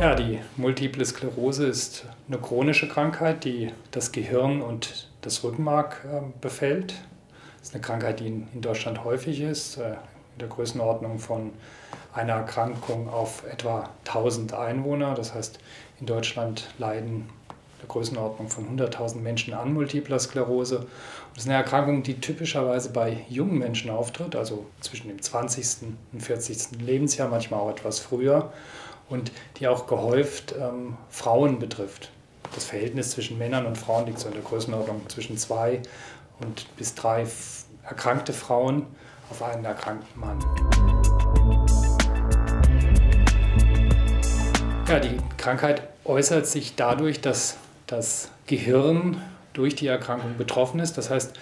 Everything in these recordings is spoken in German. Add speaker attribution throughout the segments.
Speaker 1: Ja, die Multiple Sklerose ist eine chronische Krankheit, die das Gehirn und das Rückenmark äh, befällt. Das ist eine Krankheit, die in, in Deutschland häufig ist, äh, in der Größenordnung von einer Erkrankung auf etwa 1000 Einwohner. Das heißt, in Deutschland leiden der Größenordnung von 100.000 Menschen an Multipler Sklerose. Das ist eine Erkrankung, die typischerweise bei jungen Menschen auftritt, also zwischen dem 20. und 40. Lebensjahr, manchmal auch etwas früher, und die auch gehäuft ähm, Frauen betrifft. Das Verhältnis zwischen Männern und Frauen liegt so in der Größenordnung zwischen zwei und bis drei erkrankte Frauen auf einen erkrankten Mann. Ja, die Krankheit äußert sich dadurch, dass das Gehirn durch die Erkrankung betroffen ist. Das heißt,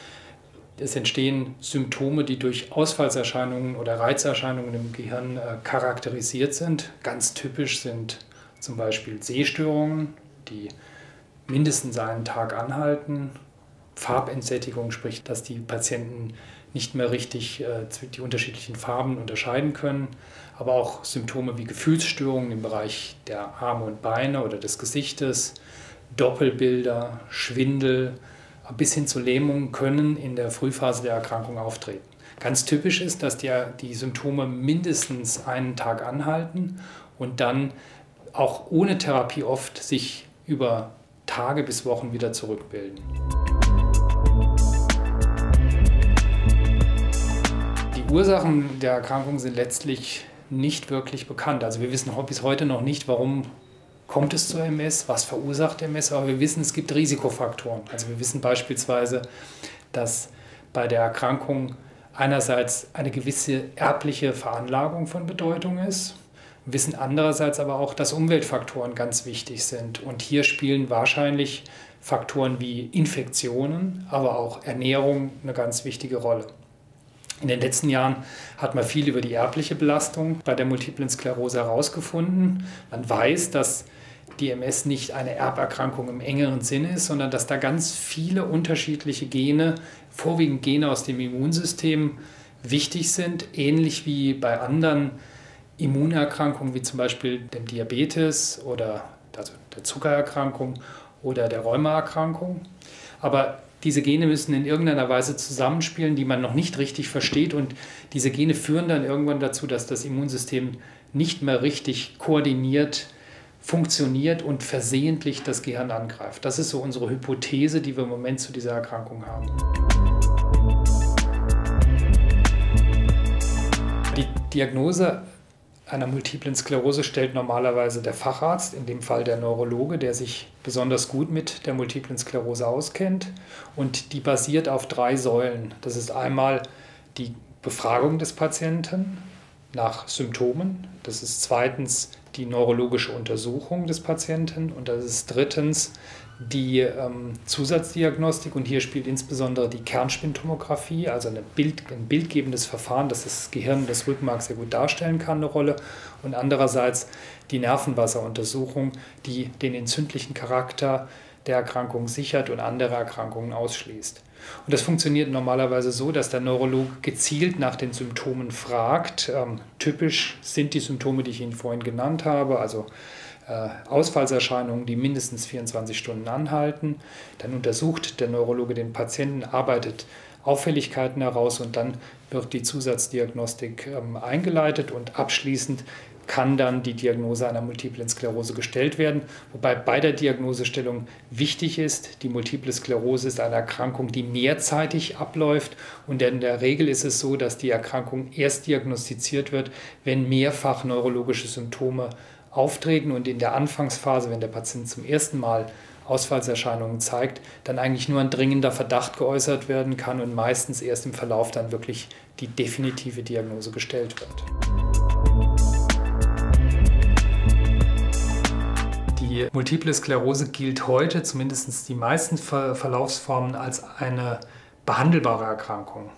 Speaker 1: es entstehen Symptome, die durch Ausfallserscheinungen oder Reizerscheinungen im Gehirn äh, charakterisiert sind. Ganz typisch sind zum Beispiel Sehstörungen, die mindestens einen Tag anhalten. Farbentsättigung, sprich, dass die Patienten nicht mehr richtig äh, die unterschiedlichen Farben unterscheiden können, aber auch Symptome wie Gefühlsstörungen im Bereich der Arme und Beine oder des Gesichtes, Doppelbilder, Schwindel bis hin zu Lähmungen können in der Frühphase der Erkrankung auftreten. Ganz typisch ist, dass die, die Symptome mindestens einen Tag anhalten und dann auch ohne Therapie oft sich über Tage bis Wochen wieder zurückbilden. Die Ursachen der Erkrankung sind letztlich nicht wirklich bekannt. Also wir wissen bis heute noch nicht, warum kommt es zur MS, was verursacht MS, aber wir wissen, es gibt Risikofaktoren. Also wir wissen beispielsweise, dass bei der Erkrankung einerseits eine gewisse erbliche Veranlagung von Bedeutung ist, wir wissen andererseits aber auch, dass Umweltfaktoren ganz wichtig sind. Und hier spielen wahrscheinlich Faktoren wie Infektionen, aber auch Ernährung eine ganz wichtige Rolle. In den letzten Jahren hat man viel über die erbliche Belastung bei der multiplen Sklerose herausgefunden. Man weiß, dass die MS nicht eine Erberkrankung im engeren Sinne ist, sondern dass da ganz viele unterschiedliche Gene, vorwiegend Gene aus dem Immunsystem, wichtig sind, ähnlich wie bei anderen Immunerkrankungen wie zum Beispiel dem Diabetes oder also der Zuckererkrankung oder der Rheumaerkrankung. Aber diese Gene müssen in irgendeiner Weise zusammenspielen, die man noch nicht richtig versteht. Und diese Gene führen dann irgendwann dazu, dass das Immunsystem nicht mehr richtig koordiniert funktioniert und versehentlich das Gehirn angreift. Das ist so unsere Hypothese, die wir im Moment zu dieser Erkrankung haben. Die Diagnose einer multiplen Sklerose stellt normalerweise der Facharzt, in dem Fall der Neurologe, der sich besonders gut mit der multiplen Sklerose auskennt. Und die basiert auf drei Säulen. Das ist einmal die Befragung des Patienten nach Symptomen. Das ist zweitens die neurologische Untersuchung des Patienten. Und das ist drittens die ähm, Zusatzdiagnostik. Und hier spielt insbesondere die Kernspintomographie, also Bild, ein bildgebendes Verfahren, das das Gehirn und das Rückenmark sehr gut darstellen kann, eine Rolle. Und andererseits die Nervenwasseruntersuchung, die den entzündlichen Charakter der Erkrankung sichert und andere Erkrankungen ausschließt. Und das funktioniert normalerweise so, dass der Neurolog gezielt nach den Symptomen fragt. Ähm, typisch sind die Symptome, die ich Ihnen vorhin genannt habe, also äh, Ausfallserscheinungen, die mindestens 24 Stunden anhalten. Dann untersucht der Neurologe den Patienten, arbeitet Auffälligkeiten heraus und dann wird die Zusatzdiagnostik ähm, eingeleitet und abschließend kann dann die Diagnose einer multiplen Sklerose gestellt werden. Wobei bei der Diagnosestellung wichtig ist, die multiple Sklerose ist eine Erkrankung, die mehrzeitig abläuft und in der Regel ist es so, dass die Erkrankung erst diagnostiziert wird, wenn mehrfach neurologische Symptome auftreten und in der Anfangsphase, wenn der Patient zum ersten Mal Ausfallserscheinungen zeigt, dann eigentlich nur ein dringender Verdacht geäußert werden kann und meistens erst im Verlauf dann wirklich die definitive Diagnose gestellt wird. Multiple Sklerose gilt heute, zumindest die meisten Verlaufsformen, als eine behandelbare Erkrankung.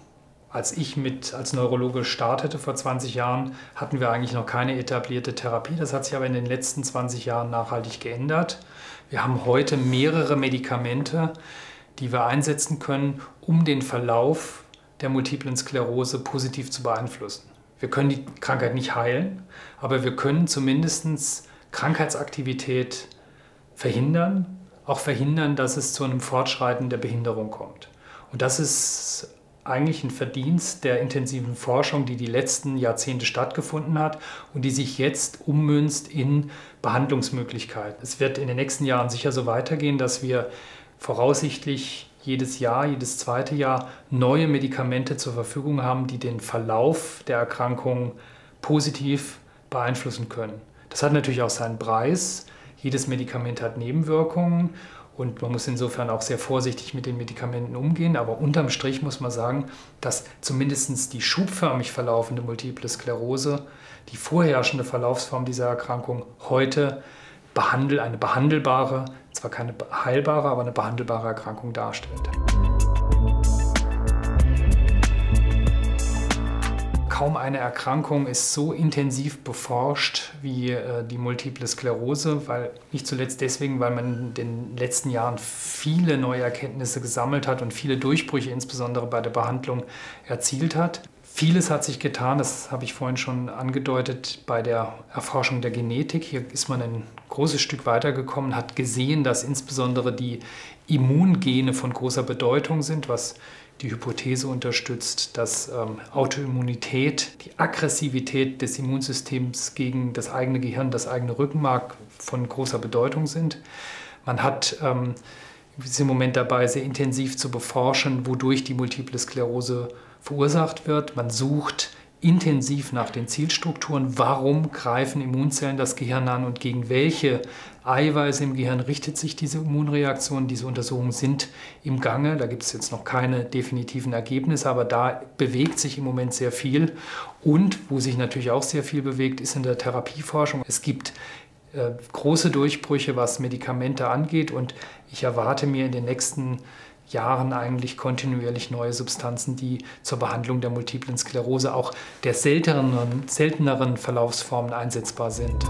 Speaker 1: Als ich mit als Neurologe startete vor 20 Jahren, hatten wir eigentlich noch keine etablierte Therapie. Das hat sich aber in den letzten 20 Jahren nachhaltig geändert. Wir haben heute mehrere Medikamente, die wir einsetzen können, um den Verlauf der multiplen Sklerose positiv zu beeinflussen. Wir können die Krankheit nicht heilen, aber wir können zumindest Krankheitsaktivität verhindern, auch verhindern, dass es zu einem Fortschreiten der Behinderung kommt. Und das ist eigentlich ein Verdienst der intensiven Forschung, die die letzten Jahrzehnte stattgefunden hat und die sich jetzt ummünzt in Behandlungsmöglichkeiten. Es wird in den nächsten Jahren sicher so weitergehen, dass wir voraussichtlich jedes Jahr, jedes zweite Jahr neue Medikamente zur Verfügung haben, die den Verlauf der Erkrankung positiv beeinflussen können. Das hat natürlich auch seinen Preis. Jedes Medikament hat Nebenwirkungen und man muss insofern auch sehr vorsichtig mit den Medikamenten umgehen. Aber unterm Strich muss man sagen, dass zumindest die schubförmig verlaufende Multiple Sklerose, die vorherrschende Verlaufsform dieser Erkrankung, heute behandel, eine behandelbare, zwar keine heilbare, aber eine behandelbare Erkrankung darstellt. Kaum eine Erkrankung ist so intensiv beforscht wie äh, die Multiple Sklerose, weil nicht zuletzt deswegen, weil man in den letzten Jahren viele neue Erkenntnisse gesammelt hat und viele Durchbrüche insbesondere bei der Behandlung erzielt hat. Vieles hat sich getan, das habe ich vorhin schon angedeutet, bei der Erforschung der Genetik. Hier ist man ein großes Stück weitergekommen, hat gesehen, dass insbesondere die Immungene von großer Bedeutung sind, was die Hypothese unterstützt, dass ähm, Autoimmunität, die Aggressivität des Immunsystems gegen das eigene Gehirn, das eigene Rückenmark von großer Bedeutung sind. Man hat ähm, ist im Moment dabei, sehr intensiv zu beforschen, wodurch die Multiple Sklerose verursacht wird. Man sucht intensiv nach den Zielstrukturen. Warum greifen Immunzellen das Gehirn an und gegen welche Eiweiße im Gehirn richtet sich diese Immunreaktion? Diese Untersuchungen sind im Gange. Da gibt es jetzt noch keine definitiven Ergebnisse, aber da bewegt sich im Moment sehr viel. Und wo sich natürlich auch sehr viel bewegt, ist in der Therapieforschung. Es gibt äh, große Durchbrüche, was Medikamente angeht und ich erwarte mir in den nächsten Jahren eigentlich kontinuierlich neue Substanzen, die zur Behandlung der multiplen Sklerose auch der selteneren, selteneren Verlaufsformen einsetzbar sind.